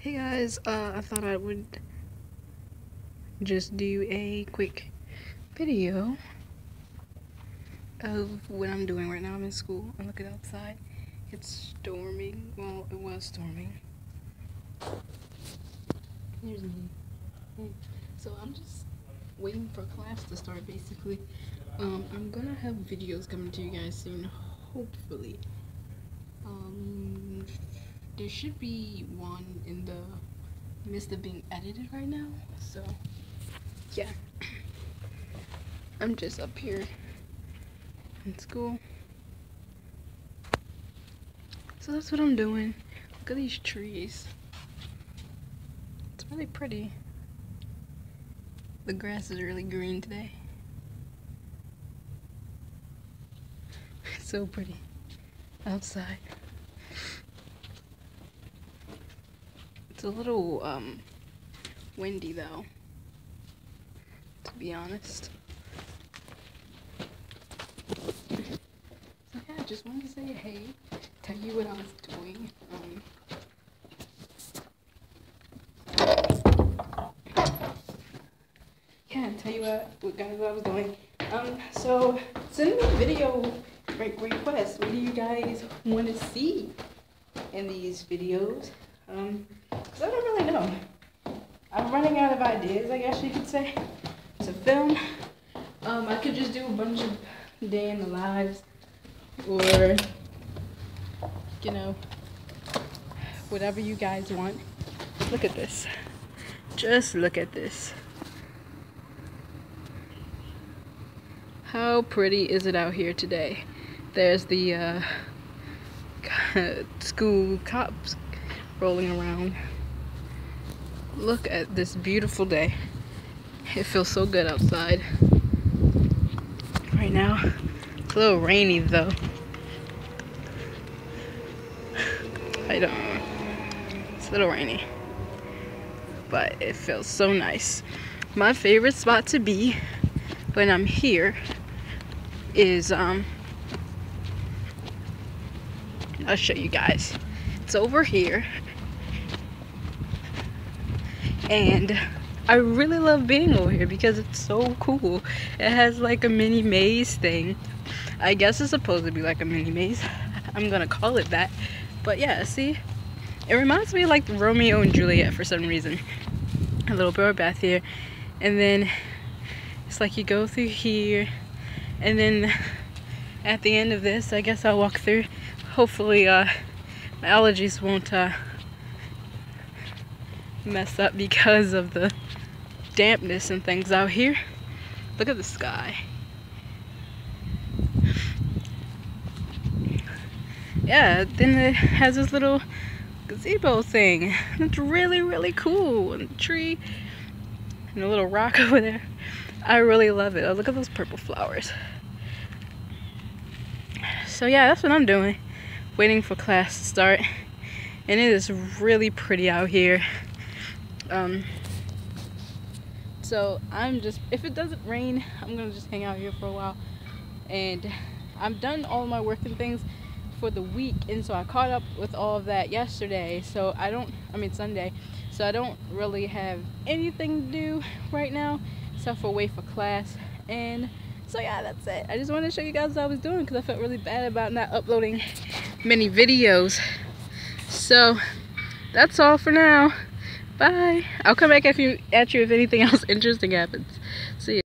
Hey guys, uh, I thought I would just do a quick video of what I'm doing right now. I'm in school. I'm looking outside. It's storming. Well, it was storming. Here's me. So I'm just waiting for class to start basically. Um, I'm gonna have videos coming to you guys soon, hopefully. Um, there should be one in the midst of being edited right now. So, yeah. I'm just up here in school. So that's what I'm doing. Look at these trees. It's really pretty. The grass is really green today. It's so pretty outside. It's a little um, windy though, to be honest. So yeah, I just wanted to say hey, tell you what I was doing. Um, yeah, tell you what, what guys what I was doing. Um, so send me video requests. What do you guys want to see in these videos? Um, I don't really know. I'm running out of ideas, I guess you could say, to film. Um, I could just do a bunch of day in the lives, or you know, whatever you guys want. Look at this. Just look at this. How pretty is it out here today? There's the uh, school cops rolling around. Look at this beautiful day. It feels so good outside right now. It's a little rainy though. I don't know. It's a little rainy. But it feels so nice. My favorite spot to be when I'm here is um I'll show you guys. It's over here and I really love being over here because it's so cool. It has like a mini maze thing. I guess it's supposed to be like a mini maze. I'm gonna call it that. But yeah, see? It reminds me like Romeo and Juliet for some reason. A little bit of bath here. And then it's like you go through here. And then at the end of this, I guess I'll walk through. Hopefully uh, my allergies won't uh, mess up because of the dampness and things out here. Look at the sky. Yeah, then it has this little gazebo thing. It's really, really cool. And a tree and a little rock over there. I really love it. Oh, look at those purple flowers. So yeah, that's what I'm doing. Waiting for class to start. And it is really pretty out here. Um, so I'm just, if it doesn't rain, I'm gonna just hang out here for a while. And I'm done all my work and things for the week, and so I caught up with all of that yesterday. So I don't, I mean Sunday, so I don't really have anything to do right now except for wait for class. And so yeah, that's it. I just wanted to show you guys what I was doing because I felt really bad about not uploading many videos. So that's all for now. Bye. I'll come back at you, at you if anything else interesting happens. See you.